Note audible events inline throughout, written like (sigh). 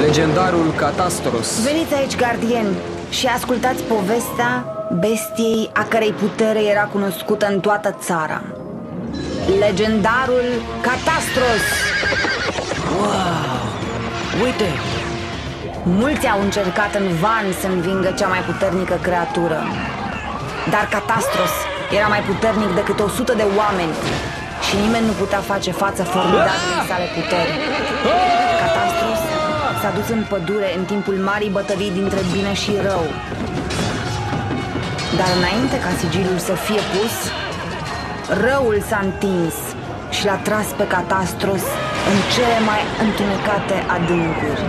Legendarul Catastros Veniți aici, gardieni, și ascultați povestea bestiei a cărei putere era cunoscută în toată țara. Legendarul Catastros! Uite! Mulți au încercat în van să învingă cea mai puternică creatură. Dar Catastros era mai puternic decât o sută de oameni și nimeni nu putea face față formidabile sale puteri. Catastros s-a dus în pădure în timpul marii bătălii dintre bine și rău. Dar înainte ca sigiliul să fie pus, răul s-a întins și l-a tras pe Catastros în cele mai întunecate adâncuri.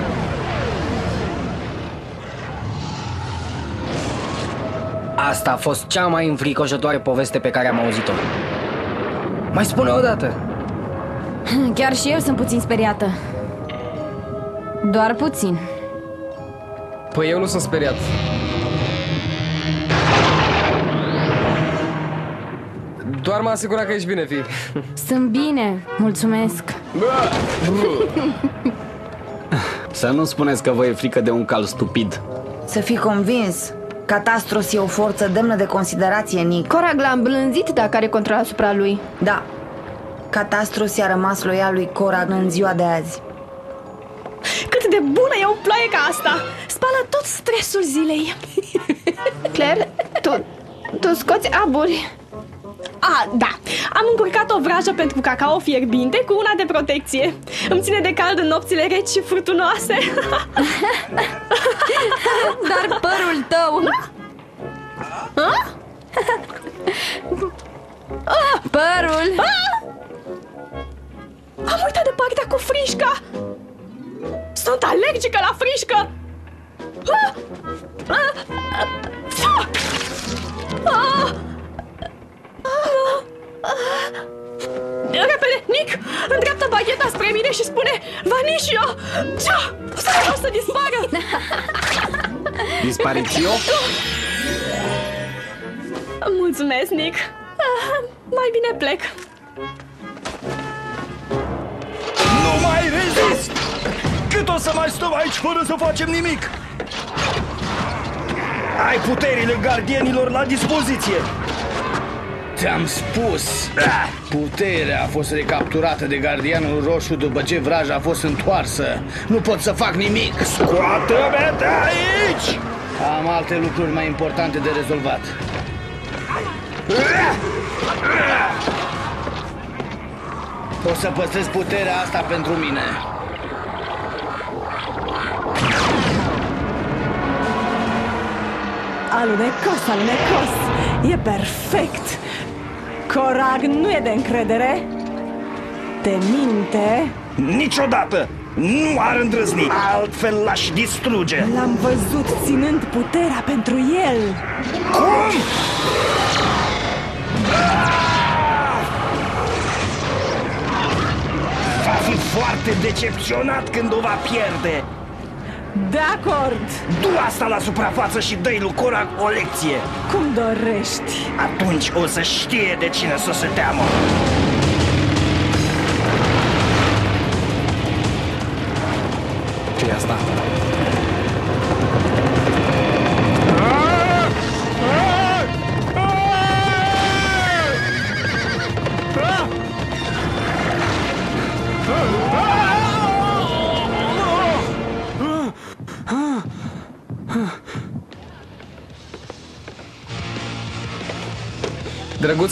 Asta a fost cea mai înfricoșătoare poveste pe care am auzit-o. Mai spune o dată. Chiar și eu sunt puțin speriată. Doar puțin. Păi eu nu sunt speriat Doar m-a asigurat că ești bine, fi Sunt bine, mulțumesc. Să nu spuneți că vă e frică de un cal stupid. Să fii convins, Catastros e o forță demnă de considerație, Nick. Corag l-a îmblânzit dacă are control asupra lui. Da, Catastros i-a rămas loial lui Corag în ziua de azi. Cât de bună e o ploaie ca asta! Spală tot stresul zilei. (laughs) Claire, tu, tu scoți aburi. A, da, am încurcat o vrajă pentru cacao fierbinte cu una de protecție. Îmi ține de cald în nopțile reci și furtunoase. (laughs) Dar părul tău... Părul... Am uitat de partea cu frișca. Sunt alergică la frișcă. Ah! Ah! Ah! Ah! Repede, Nick, îndreaptă bagheta spre mine și spune Vanicio! Ce? Să nu să dispară! Disparițio? Mulțumesc, Nick. Ah, Mai bine plec. Nu mai rezist! Cât o să mai stăm aici fără să facem nimic? Ai puterile gardienilor la dispoziție! Ți-am spus! Ah, Puterea a fost recapturată de gardianul roșu după ce vraja a fost întoarsă. Nu pot să fac nimic! Scoate-mă de aici! Am alte lucruri mai importante de rezolvat. O să păstrez puterea asta pentru mine. Alunecos, alunecos! E perfect! Corag nu e de încredere Te minte Niciodată! Nu ar îndrăzni, altfel l-aș distruge! L-am văzut ținând puterea pentru el Cum? Va fi foarte decepționat când o va pierde! De acord Du asta la suprafață și dă-i lui Corac o lecție! Cum dorești Atunci o să știe de cine să se teamă! ce e asta?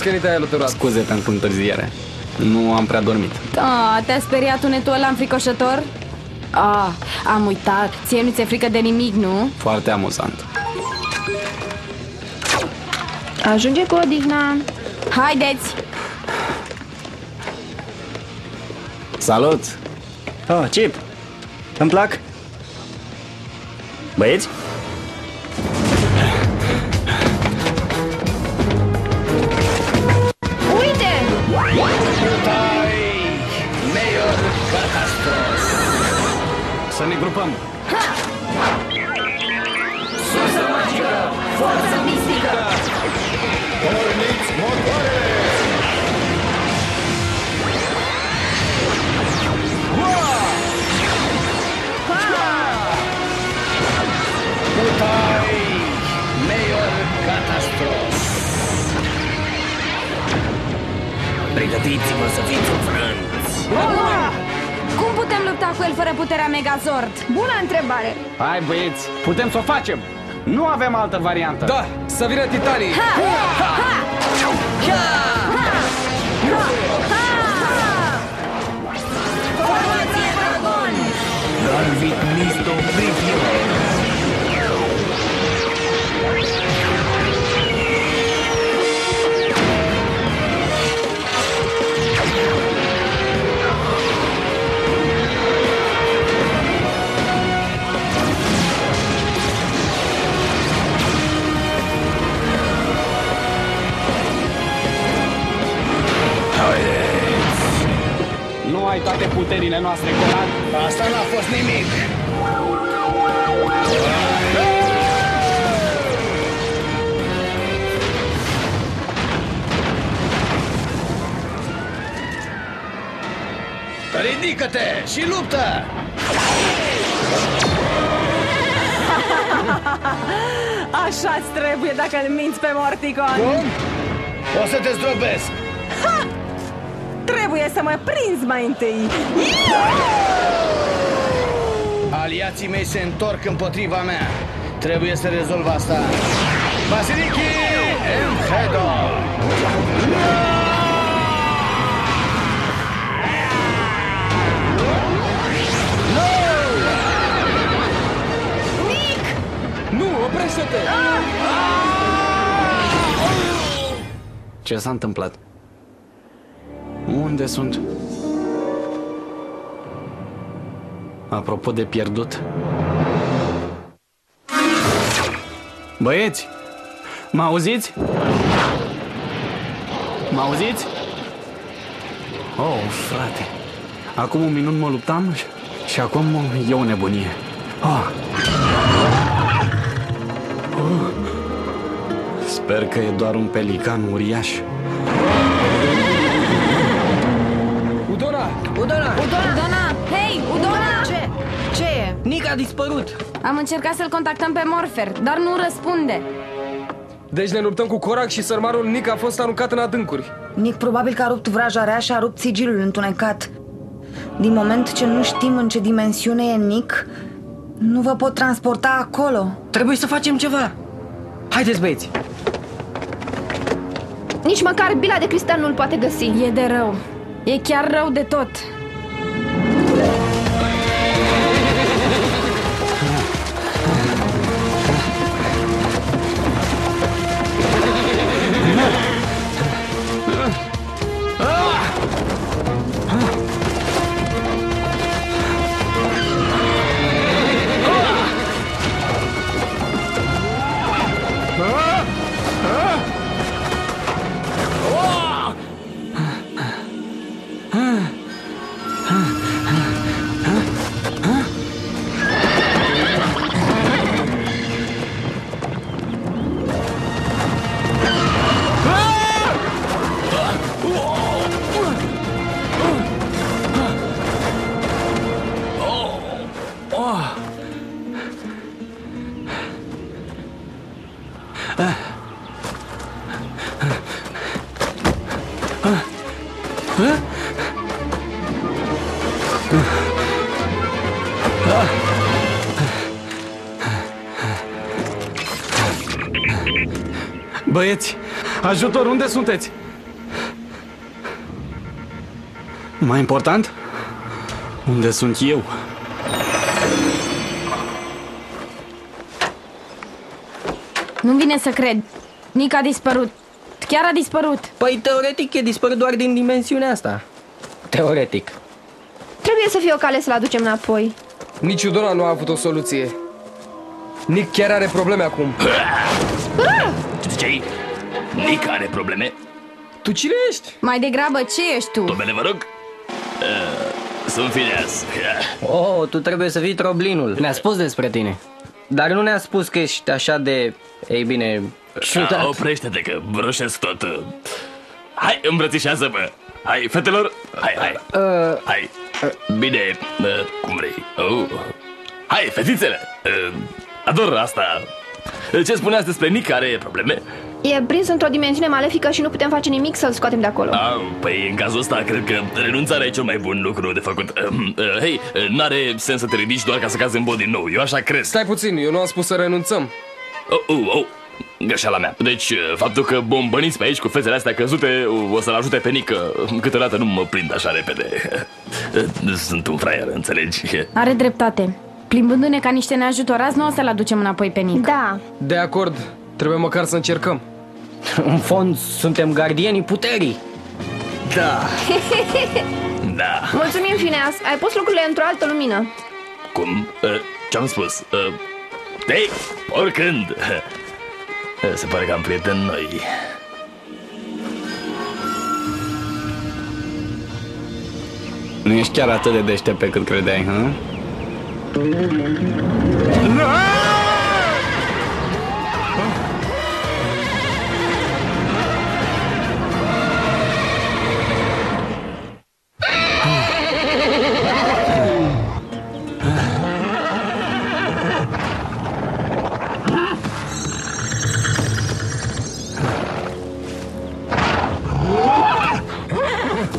Că ni te-ai alăturat Scuze pentru întârziere. Nu am prea dormit. Da, te-a speriat unetul ăla înfricoșător? Ah, am uitat. Ție nu ți-e frică de nimic, nu? Foarte amuzant. Ajunge cu odihna. Haideți! Salut! Oh, Chip! Îmi plac? Băieți? Pregătiți-vă să fiți înfrânți! Cum putem lupta cu el fără puterea Megazord? Bună întrebare! Hai băieți, putem să o facem! Nu avem altă variantă! Da, să vină titanii! Formație Dragon! Alvit toate puterile noastre, Corag! Asta n-a fost nimic! Ridică-te și luptă! (laughs) Așa-ți trebuie dacă îl minți pe Morticon Cum? O să te zdrobesc! Ha! Trebuie să mă prinzi mai întâi Aliații mei se întorc împotriva mea. Trebuie să rezolv asta. Basiliki Enhedo! Nu, oprește-te! Ce s-a întâmplat? Unde sunt? Apropo de pierdut. Băieți! Mă auziți? Mă auziți? Oh, frate. Acum un minut mă luptam și, și acum e o nebunie. Oh. Oh. Sper că e doar un pelican uriaș. A dispărut! Am încercat să-l contactăm pe Morfer, dar nu răspunde. Deci ne luptăm cu Corac și sărmarul Nick a fost aruncat în adâncuri. Nick probabil că a rupt vraja rea și a rupt sigilul întunecat. Din moment ce nu știm în ce dimensiune e Nick, nu vă pot transporta acolo. Trebuie să facem ceva! Haideți, băieți! Nici măcar bila de cristal nu-l poate găsi. E de rău. E chiar rău de tot. Băieți, ajutor, unde sunteți? Mai important, unde sunt eu? Vine să cred. Nick a dispărut. Chiar a dispărut. Păi, teoretic, e dispărut doar din dimensiunea asta. Teoretic. Trebuie să fie o cale să-l aducem înapoi. Nici Udona nu a avut o soluție. Nick chiar are probleme acum. Ce ziceai? Nick are probleme? Tu cine ești? Mai degrabă, ce ești tu? Numele, vă rog? Uh, sunt Phineas. Oh, tu trebuie să fii troblinul. Ne-a spus despre tine. Dar nu ne-a spus că ești așa de... Ei bine, ciudat. A, oprește-te că broșesc tot. uh. Hai, îmbrățișează-mă. Hai, fetelor. Hai, hai. Uh, Hai. Bine, uh, cum vrei. Oh. Hai, fetițele. Uh, ador asta. Ce spuneați despre Nick care are probleme? E prins într-o dimensiune malefică și nu putem face nimic să-l scoatem de acolo. Ah, păi în cazul ăsta cred că renunțarea e cel mai bun lucru de făcut. Uh, uh, Hei, uh, n-are sens să te ridici doar ca să cazi în bod din nou. Eu așa cred. Stai puțin, eu nu am spus să renunțăm. Oh, oh, oh. Greșeala mea. Deci, uh, faptul că bombăniți pe aici cu fețele astea căzute uh, o să-l ajute pe Nică. Câteodată nu mă prind așa repede. Uh, (laughs) Sunt un fraier, înțelegi? (laughs) Are dreptate. Plimbându-ne ca niște neajutorați, nu o să-l aducem înapoi pe Nick. Da. De acord, trebuie măcar să încercăm. (laughs) În fond, suntem gardienii puterii. Da. (laughs) Da. Mulțumim, Fineas. Ai pus lucrurile într-o altă lumină. Cum? Uh, Ce-am spus? Uh, Ei, oricând. Uh, Se pare că am prieteni noi. Nu ești chiar atât de deștept pe cât credeai, hă?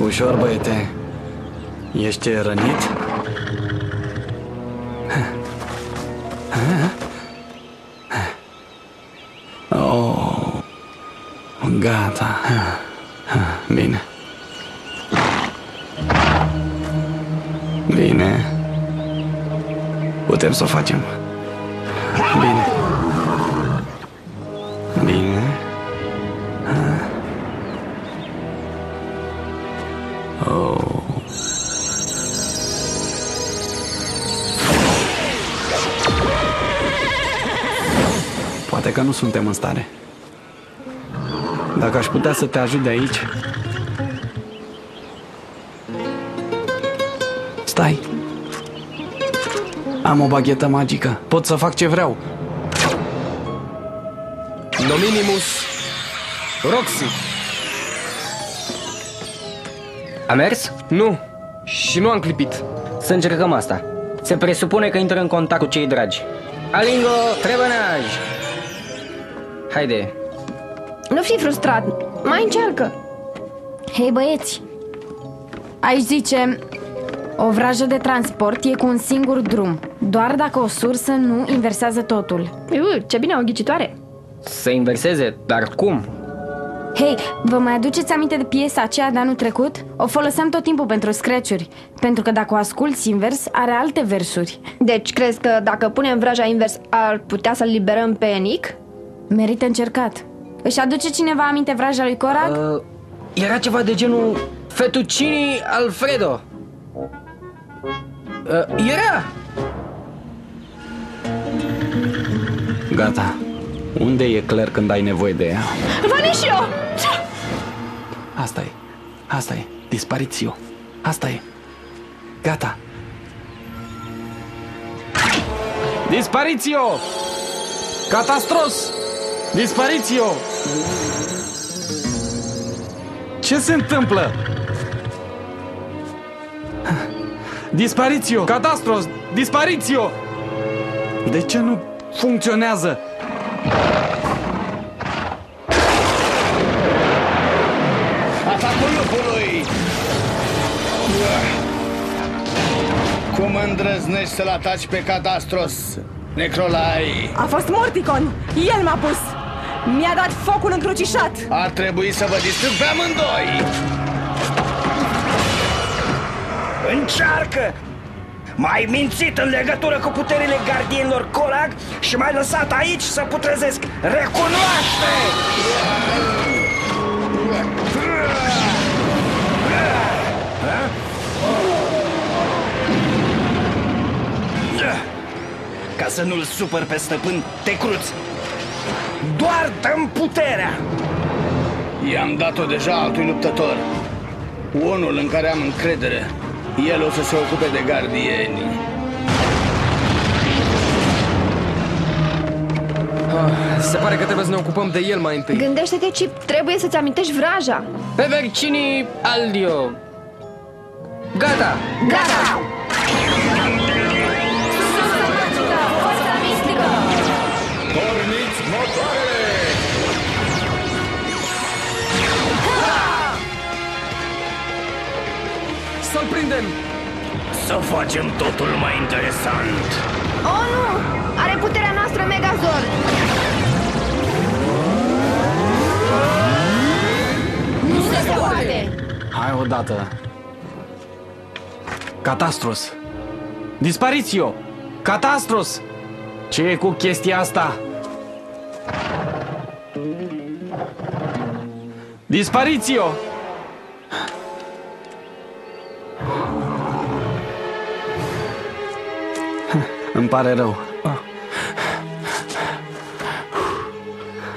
Ușor, băiete. Ești rănit? Oh, gata. Bine. Bine. Putem să o facem. Bine. Bine. Poate că nu suntem în stare. Dacă aș putea să te ajut de aici... Stai! Am o baghetă magică. Pot să fac ce vreau. Nominimus Roxy. A mers? Nu. Și nu am clipit. Să încercăm asta. Se presupune că intră în contact cu cei dragi. Alingo, trebănaj! Haide, Nu fi frustrat. Mai încearcă. Hei băieți, aici zice O vrajă de transport e cu un singur drum Doar dacă o sursă nu inversează totul Iu, ce bine o ghicitoare. să inverseze, dar cum? Hei, vă mai aduceți aminte de piesa aceea de anul trecut? O foloseam tot timpul pentru scratch Pentru că dacă o asculti invers, are alte versuri Deci crezi că dacă punem vraja invers ar putea să-l liberăm pe Nick? Merită încercat Își aduce cineva aminte vraja lui Corag? Uh, era ceva de genul Fettuccini Alfredo. Uh, era! Gata. Unde e Claire când ai nevoie de ea? Vanișio! Asta e. Asta e. Disparițio. Asta e. Gata. Disparițio! Catastros! Disparițio! Ce se întâmplă? Disparițio! Catastros! Disparițio! De ce nu funcționează? Atacul lupului! Cum îndrăznești să-l ataci pe Catastros, Necrolai? A fost Morticon! El m-a pus! Mi-a dat focul încrucișat! Ar trebui să vă distrug pe amândoi! Încearcă! M-ai mințit în legătură cu puterile gardienilor Colag și m-ai lăsat aici să putrezesc. Recunoaște! Ca să nu-l supăr pe stăpân, te cruți. Doar dăm puterea! I-am dat-o deja altui luptător. Unul în care am încredere. El o să se ocupe de gardieni. Ah, Se pare că trebuie să ne ocupăm de el mai întâi. Gândește-te, Chip, trebuie să-ți amintești vraja. Pe Vercini Aldio. Gata! Gata! Porniți facem totul mai interesant. Oh, nu! Are puterea noastră Megazord! Nu se poate! Hai odată. Catastros. Disparițio! Catastros! Ce e cu chestia asta? Disparițio! Îmi pare rău.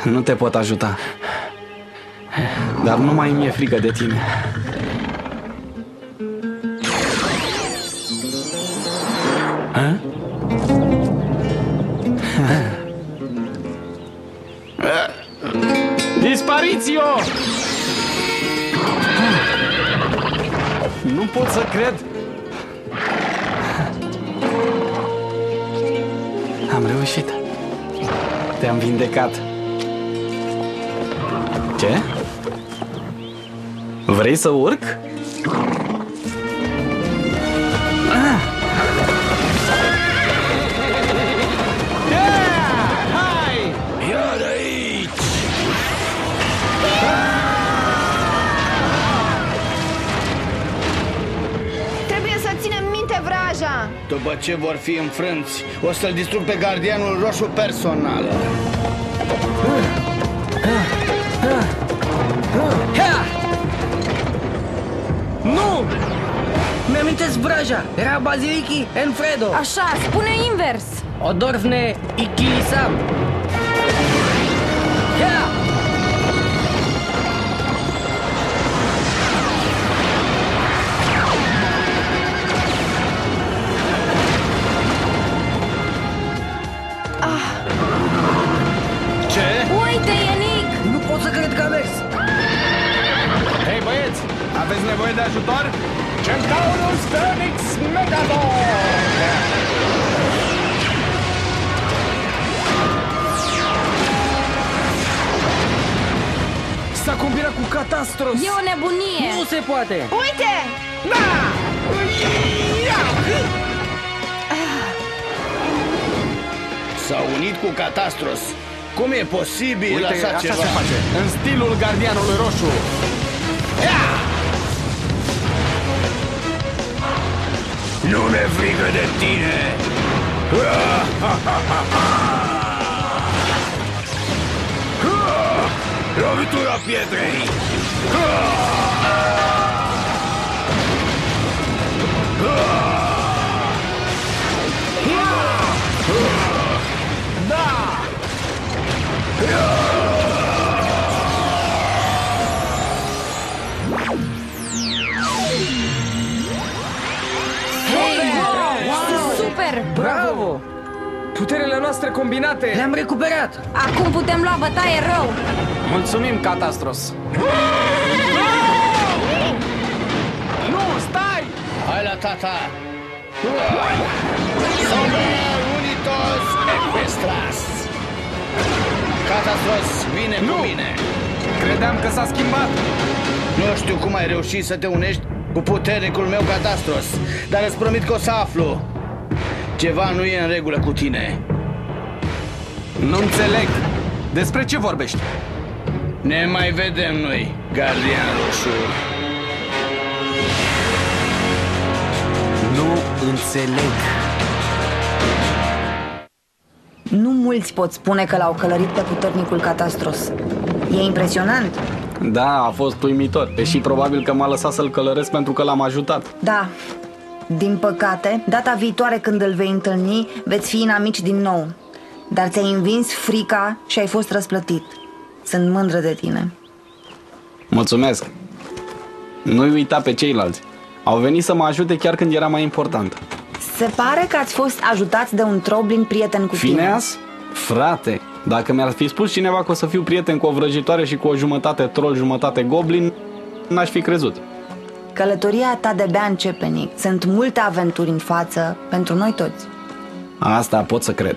Nu te pot ajuta. Dar nu mai mi-e frică de tine. Hă? Disparițio! Nu pot să cred. Te-am vindecat. Ce? Vrei să urc? După ce vor fi înfrânți, o să-l distrug pe gardianul roșu personal. Ha! Nu! Mi-amintesc vraja. Era Baziliki Enfredo. Așa, spune invers. Odorvne Ikilisam. Ha! Nevoie de ajutor? Centaurus Phoenix Megador! S-a combinat cu Catastros! E o nebunie! Nu se poate. Uite! S-a unit cu Catastros. Cum e posibil Uite, așa, așa ceva? se face. În stilul gardianului roșu. Nu ne frică de tine! (laughs) Lovitura pietrei! Noastre combinate! Le-am recuperat. Acum putem lua bătaie rău! Mulțumim, Catastros. Nu, stai! Hai la tata! Sombra Unitos Equestras! Catastros, vine Nu! cu mine! Credeam că s-a schimbat. Nu știu cum ai reușit să te unești cu puternicul meu Catastros, dar îți promit că o să aflu. Ceva nu e în regulă cu tine. Nu înțeleg. Despre ce vorbești? Ne mai vedem noi, Gardian Roșu. Nu înțeleg. Nu mulți pot spune că l-au călărit pe puternicul Catastros. E impresionant. Da, a fost uimitor. E și probabil că m-a lăsat să-l călăresc pentru că l-am ajutat. Da, din păcate, data viitoare când îl vei întâlni, veți fi inamici din nou. Dar ți-ai învins frica și ai fost răsplătit. Sunt mândră de tine. Mulțumesc. Nu-i uita pe ceilalți. Au venit să mă ajute chiar când era mai important. Se pare că ați fost ajutați de un troblin prieten cu tine. Phineas? Frate, dacă mi-ar fi spus cineva că o să fiu prieten cu o vrăjitoare și cu o jumătate troll, jumătate goblin, n-aș fi crezut. Călătoria ta de-abia începe, Nick. Sunt multe aventuri în față pentru noi toți. Asta pot să cred.